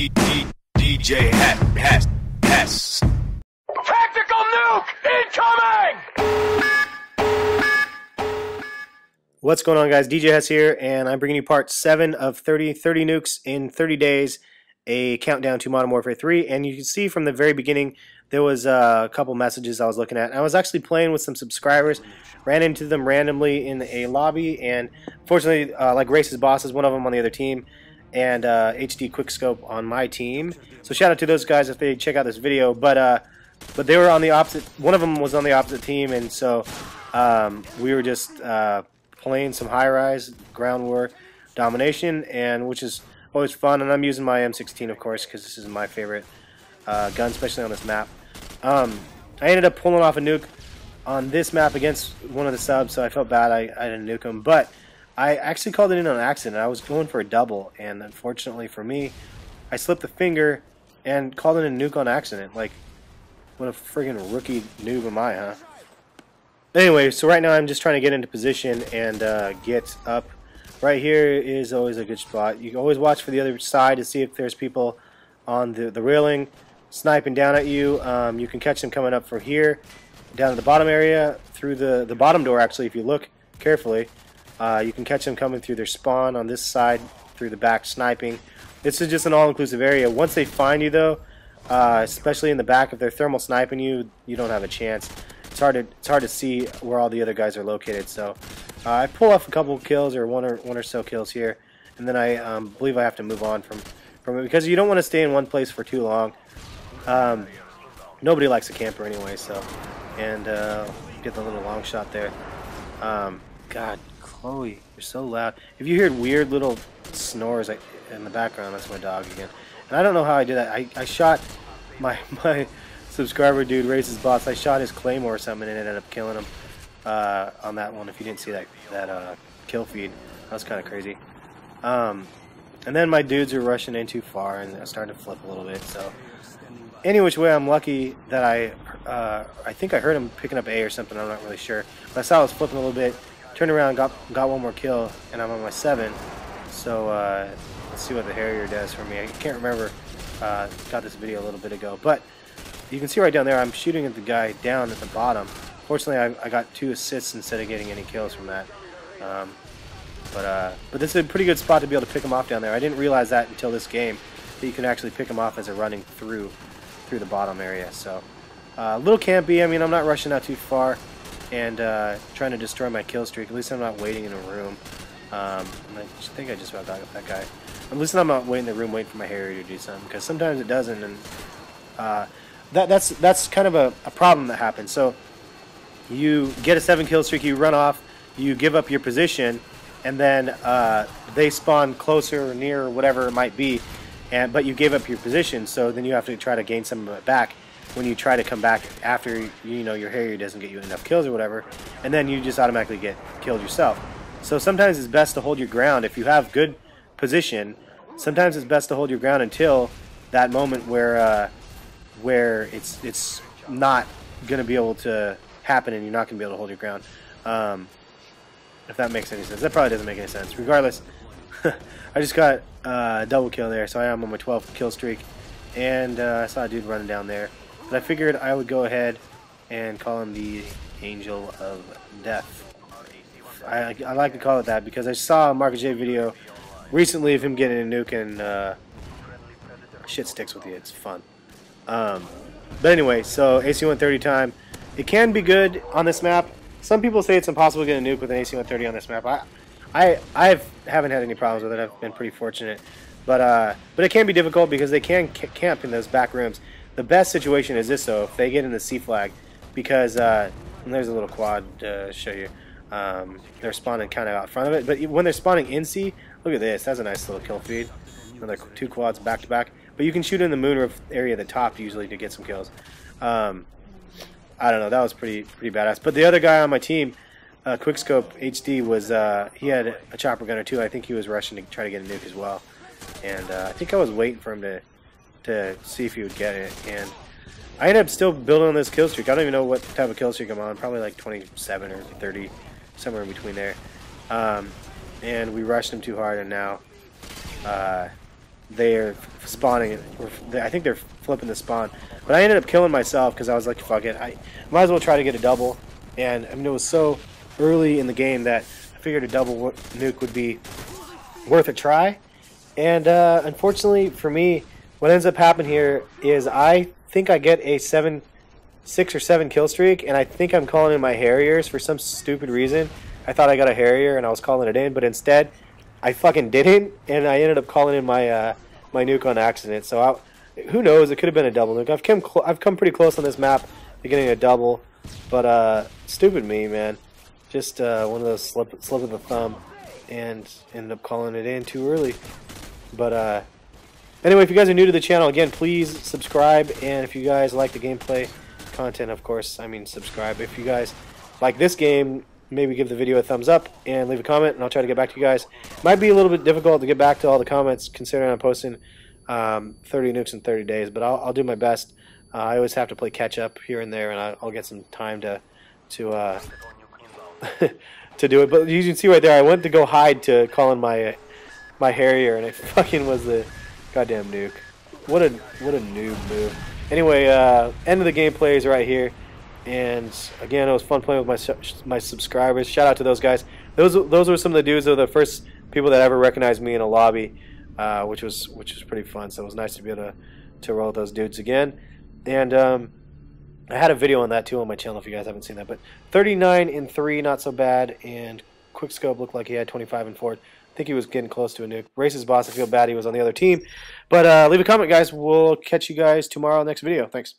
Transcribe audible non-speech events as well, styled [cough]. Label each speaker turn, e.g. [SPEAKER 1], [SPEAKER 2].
[SPEAKER 1] DJ Hes. Hes.
[SPEAKER 2] Tactical nuke incoming!
[SPEAKER 3] What's going on, guys? DJ Hes here, and I'm bringing you part 7 of 30, 30 nukes in 30 days, a countdown to Modern Warfare 3. And you can see from the very beginning, there was uh, a couple messages I was looking at. I was actually playing with some subscribers, ran into them randomly in a lobby, and fortunately, uh, like Race's bosses, one of them on the other team, and uh, HD Quickscope on my team. So shout out to those guys if they check out this video. But uh, but they were on the opposite. One of them was on the opposite team, and so um, we were just uh, playing some high rise ground war domination, and which is always fun. And I'm using my M16, of course, because this is my favorite uh, gun, especially on this map. Um, I ended up pulling off a nuke on this map against one of the subs, so I felt bad I, I didn't nuke him. But I actually called it in on accident. I was going for a double, and unfortunately for me, I slipped the finger and called it a nuke on accident. Like, what a friggin' rookie noob am I, huh? Anyway, so right now I'm just trying to get into position and uh, get up. Right here is always a good spot. You always watch for the other side to see if there's people on the, the railing sniping down at you. Um, you can catch them coming up from here down to the bottom area through the, the bottom door actually if you look carefully. Uh, you can catch them coming through their spawn on this side through the back sniping. This is just an all-inclusive area. Once they find you though, uh, especially in the back if they're thermal sniping you, you don't have a chance. It's hard to it's hard to see where all the other guys are located. So uh, I pull off a couple kills or one or one or so kills here, and then I um, believe I have to move on from from it because you don't want to stay in one place for too long. Um, nobody likes a camper anyway, so and uh, get the little long shot there. Um, God, Chloe, you're so loud. If you hear weird little snores in the background, that's my dog again. And I don't know how I did that. I, I shot my [laughs] my subscriber dude, Race's boss. I shot his claymore or something and ended up killing him uh, on that one. If you didn't see that that uh, kill feed, that was kind of crazy. Um, and then my dudes are rushing in too far and starting to flip a little bit. So any which way, I'm lucky that I uh, I think I heard him picking up A or something. I'm not really sure, but I saw I was flipping a little bit. Turned around, got got one more kill, and I'm on my seven. So uh, let's see what the Harrier does for me. I can't remember. Uh, got this video a little bit ago, but you can see right down there. I'm shooting at the guy down at the bottom. Fortunately, I, I got two assists instead of getting any kills from that. Um, but uh, but this is a pretty good spot to be able to pick him off down there. I didn't realize that until this game that you can actually pick him off as they're running through through the bottom area. So uh, a little campy. I mean, I'm not rushing out too far and uh, trying to destroy my kill streak. At least I'm not waiting in a room. Um, I think I just about got that guy. At least I'm not waiting in the room waiting for my Harrier to do something because sometimes it doesn't, and uh, that that's that's kind of a, a problem that happens. So you get a seven kill streak, you run off, you give up your position, and then uh, they spawn closer or near or whatever it might be, and but you gave up your position, so then you have to try to gain some of it back when you try to come back after you know your Harrier doesn't get you enough kills or whatever, and then you just automatically get killed yourself. So sometimes it's best to hold your ground if you have good position. Sometimes it's best to hold your ground until that moment where uh, where it's it's not going to be able to happen and you're not going to be able to hold your ground. Um, if that makes any sense. That probably doesn't make any sense. Regardless, [laughs] I just got uh, a double kill there, so I am on my 12 kill streak. And uh, I saw a dude running down there. But I figured I would go ahead and call him the Angel of Death. I, I like to call it that because I saw a Marcus J video recently of him getting a nuke and uh, shit sticks with you. It's fun. Um, but anyway, so AC-130 time. It can be good on this map. Some people say it's impossible to get a nuke with an AC-130 on this map. I, I, I haven't had any problems with it. I've been pretty fortunate. But uh, but it can be difficult because they can camp in those back rooms. The best situation is this though, if they get in the C flag, because uh, there's a little quad to show you. Um, they're spawning kind of out front of it, but when they're spawning in C, look at this. That's a nice little kill feed. Another two quads back to back. But you can shoot in the moonroof area at the top usually to get some kills. Um, I don't know. That was pretty pretty badass. But the other guy on my team, uh, Quickscope HD, was uh, he had a chopper gunner too. I think he was rushing to try to get a nuke as well. And uh, I think I was waiting for him to to see if he would get it. And I ended up still building on this kill streak. I don't even know what type of kill streak I'm on. Probably like 27 or 30, somewhere in between there. Um, and we rushed him too hard, and now uh, they're spawning. I think they're flipping the spawn. But I ended up killing myself because I was like, fuck it. I might as well try to get a double. And I mean, it was so early in the game that I figured a double nuke would be worth a try. And uh, unfortunately for me, what ends up happening here is I think I get a seven, six or seven kill streak, and I think I'm calling in my Harriers for some stupid reason. I thought I got a Harrier and I was calling it in, but instead I fucking didn't, and I ended up calling in my uh, my nuke on accident. So I, who knows? It could have been a double nuke. I've come I've come pretty close on this map to getting a double, but uh, stupid me, man. Just uh, one of those slip slip of the thumb, and ended up calling it in too early. But uh, anyway, if you guys are new to the channel, again, please subscribe, and if you guys like the gameplay content, of course, I mean subscribe. If you guys like this game, maybe give the video a thumbs up and leave a comment, and I'll try to get back to you guys. Might be a little bit difficult to get back to all the comments, considering I'm posting um, 30 nukes in 30 days, but I'll, I'll do my best. Uh, I always have to play catch up here and there, and I, will get some time to to uh, [laughs] to do it. But you can see right there, I went to go hide to call in my my Harrier, and it [laughs] fucking was the goddamn nuke. What a what a noob move. Anyway, uh, end of the gameplay is right here. And again, it was fun playing with my my subscribers. Shout out to those guys. Those those were some of the dudes. They were the first people that ever recognized me in a lobby, uh, which was which was pretty fun. So it was nice to be able to to roll with those dudes again. And um, I had a video on that too on my channel if you guys haven't seen that. But 39 and three, not so bad. And Quickscope looked like he had 25 and four. I think he was getting close to a nuke. Race's boss, I feel bad he was on the other team. But uh, leave a comment, guys. We'll catch you guys tomorrow next video. Thanks.